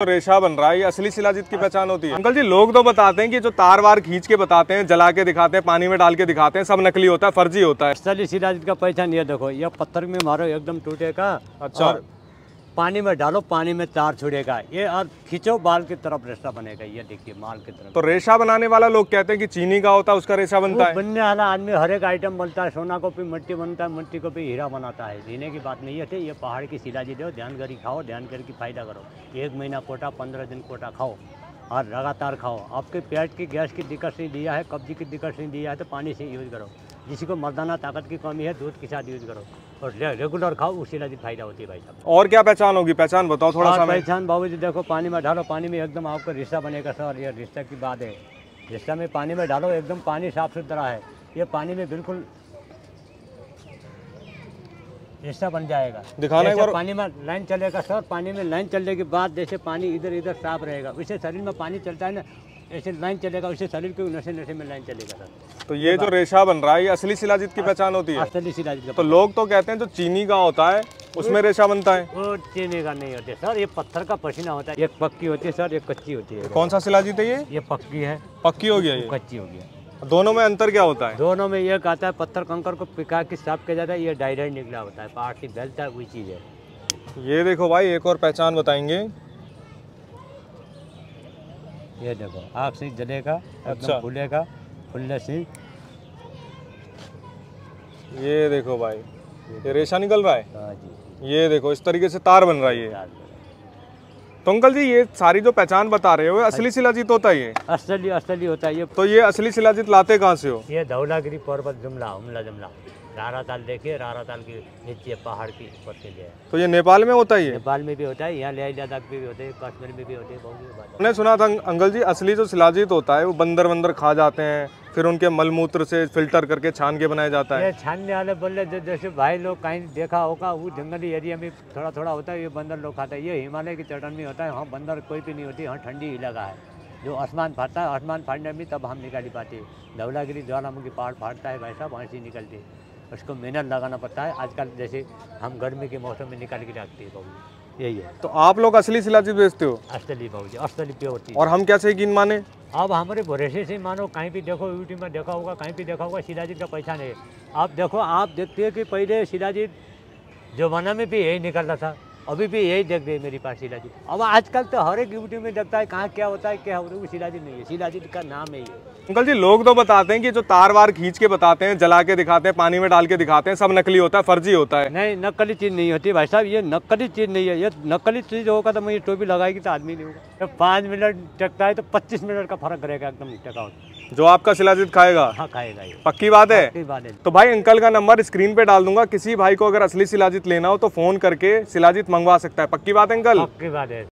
तो रेशा बन रहा है ये असली शिलाजीत की पहचान होती है। अंकल जी लोग तो बताते हैं कि जो तार वार खींच के बताते हैं जला के दिखाते हैं पानी में डाल के दिखाते हैं सब नकली होता है फर्जी होता है। असली शिलाजीत का पहचान ये देखो ये पत्थर में मारो एकदम टूटेगा। अच्छा। पानी में डालो पानी में तार छुड़ेगा। ये और खींचो बाल की तरफ़ रेशा बनेगा ये देखिए माल की तरफ़। तो रेशा बनाने वाला लोग कहते हैं कि चीनी का होता है उसका रेशा बनता है। बनने वाला आदमी हर एक आइटम बनता है सोना को भी मिट्टी बनता है मिट्टी को भी हीरा बनाता है। जीने की बात नहीं है ये पहाड़ की शिलाजी दो ध्यान करी खाओ ध्यान करके फ़ायदा करो। एक महीना कोटा पंद्रह दिन कोटा खाओ और लगातार खाओ। आपके पेट की गैस की दिक्कत से दिया है कब्जी की दिक्कत से दिया है तो पानी से यूज़ करो। जिसी को मर्दाना ताकत की कमी है दूध के साथ यूज़ करो। और रेगुलर खाओ उसी लगी फ़ायदा होती है भाई साहब। और क्या पहचान होगी? पहचान बताओ थोड़ा सा पहचान बाबू जी देखो पानी में डालो पानी में एकदम आपका रिश्ता बनेगा सर ये रिश्ता की बात है। रिश्ता में पानी में डालो एकदम पानी साफ़ सुथरा है। ये पानी में बिल्कुल रिश्ता बन जाएगा। दिखाना एक बार। पानी में लाइन चलेगा सर पानी में लाइन चलने के बाद जैसे पानी इधर इधर साफ़ रहेगा। वैसे शरीर में पानी चलता है ना ऐसे लाइन चलेगा वैसे शरीर के नशे नशे में लाइन चलेगा सर। तो ये जो रेशा बन रहा है ये असली शिलाजीत की पहचान होती है? असली का तो लोग तो कहते हैं जो चीनी का होता है उसमें रेशा बनता है। वो चीनी का नहीं होता सर ये पत्थर का पसीना होता है। एक पक्की होती है सर एक कच्ची होती है। कौन सा शिलाजीत है ये? ये पक्की है। पक्की हो गया ये? कच्ची हो गया। दोनों में अंतर क्या होता है? दोनों में एक आता है पत्थर कंकर को पिका के साफ़ किया जाता है ये डायरेक्ट निकला होता है पहाड़ से बेलता है वही चीज़ है। ये देखो भाई एक और पहचान बताएँगे। ये देखो आग से जलेगा अच्छा। फूलेगा फूलने से। ये देखो भाई ये रेशा निकल रहा है? हाँ जी। ये देखो इस तरीके से तार बन रहा है ये। तो अंकल जी ये सारी जो पहचान बता रहे हो असली शिलाजीत होता है ये? असली असली होता है ये। तो ये असली शिलाजीत लाते कहाँ से हो? ये धौलागिरी पर्वत जुमला हमला जुमला। रारा ताल देखिए रारा ताल के नीचे पहाड़ की ऊपर से जो है तो ये नेपाल में होता है नेपाल में भी होता है यहाँ लेह लद्दाख में भी होते हैं कश्मीर में भी होते हैं बहुत है। मैंने सुना था अंकल जी असली जो शिलाजीत होता है वो बंदर वंदर खा जाते हैं फिर उनके मलमूत्र से फ़िल्टर करके छान के बनाया जाता है। ये छानने वाले बोले जो जैसे भाई लोग कहीं देखा होगा वो जंगली एरिया में थोड़ा थोड़ा होता है ये बंदर लोग खाता है। ये हिमालय की चट्टान में होता है हाँ बंदर कोई भी नहीं होती हाँ ठंडी इलाका है। जो आसमान फाड़ता है आसमान फाड़ने में तब हम निकाली पाते हैं। धौलागिरी ज्वालामुखी पहाड़ फाड़ता है भाई साहब वहाँ से निकलती है। उसको मेहनत लगाना पड़ता है। आजकल जैसे हम गर्मी के मौसम में निकाल के रखते हैं बाबू। यही है। तो आप लोग असली शिलाजीत बेचते हो? असली बाबू जी असली प्योर और हम कैसे यकीन माने? अब हमारे भरोसे से मानो कहीं भी देखो यूट्यूब में देखा होगा, कहीं भी देखा होगा शिलाजीत का पैसा नहीं। है आप देखो, आप देखते हैं कि पहले शिलाजीत जमाना में भी यही निकलता था। अभी भी यही देख रहे हैं मेरे पास शिलाजीत। अब आजकल तो हर एक यूट्यूब में देखता है कहाँ क्या होता है क्या होता है वो शिलाजीत नहीं है। शिलाजीत का नाम है। ये अंकल जी लोग तो बताते हैं कि जो तार वार खींच के बताते हैं जला के दिखाते हैं पानी में डाल के दिखाते हैं सब नकली होता है फर्जी होता है। नहीं नकली चीज़ नहीं होती भाई साहब ये नकली चीज़ नहीं है। ये नकली चीज़ होगा तो मुझे टोपी लगाएगी तो आदमी नहीं होगा। जब पाँच मिनट टकता है तो पच्चीस मिनट का फ़र्क रहेगा एकदम टका जो आपका शिलाजीत खाएगा। हाँ खाएगा ये। पक्की बात है? पक्की बात है। तो भाई अंकल का नंबर स्क्रीन पे डाल दूँगा। किसी भाई को अगर असली शिलाजीत लेना हो तो फ़ोन करके शिलाजीत मंगवा सकता है। पक्की बात है अंकल? पक्की बात है।